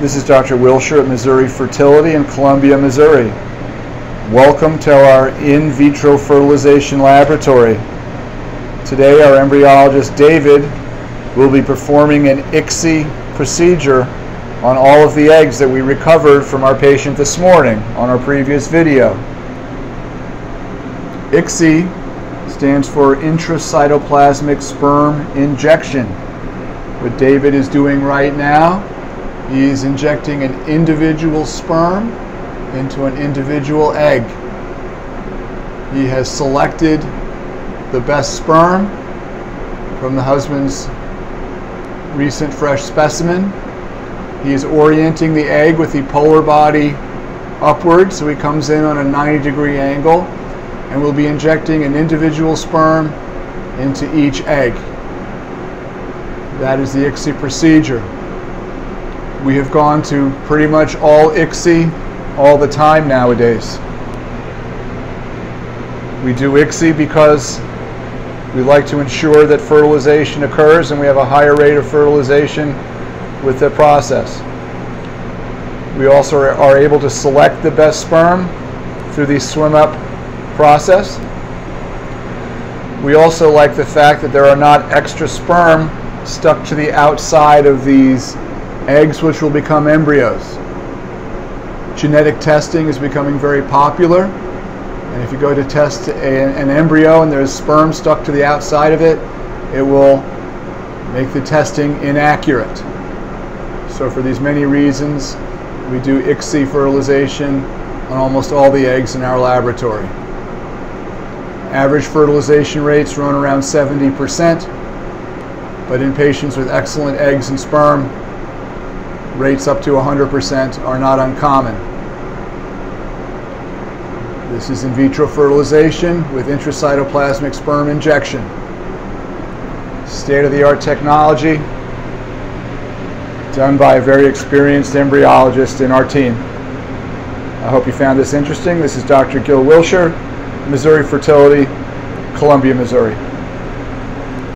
This is Dr. Wilshire at Missouri Fertility in Columbia, Missouri. Welcome to our in vitro fertilization laboratory. Today our embryologist David will be performing an ICSI procedure on all of the eggs that we recovered from our patient this morning on our previous video. ICSI stands for intracytoplasmic sperm injection. What David is doing right now He's injecting an individual sperm into an individual egg. He has selected the best sperm from the husband's recent fresh specimen. He is orienting the egg with the polar body upward, so he comes in on a 90 degree angle, and we'll be injecting an individual sperm into each egg. That is the ICSI procedure. We have gone to pretty much all ICSI all the time nowadays. We do ICSI because we like to ensure that fertilization occurs and we have a higher rate of fertilization with the process. We also are able to select the best sperm through the swim up process. We also like the fact that there are not extra sperm stuck to the outside of these eggs which will become embryos. Genetic testing is becoming very popular. And if you go to test a, an embryo and there's sperm stuck to the outside of it, it will make the testing inaccurate. So for these many reasons, we do ICSI fertilization on almost all the eggs in our laboratory. Average fertilization rates run around 70%, but in patients with excellent eggs and sperm, rates up to 100% are not uncommon. This is in vitro fertilization with intracytoplasmic sperm injection. State-of-the-art technology done by a very experienced embryologist in our team. I hope you found this interesting. This is Dr. Gil Wilshire, Missouri Fertility, Columbia, Missouri.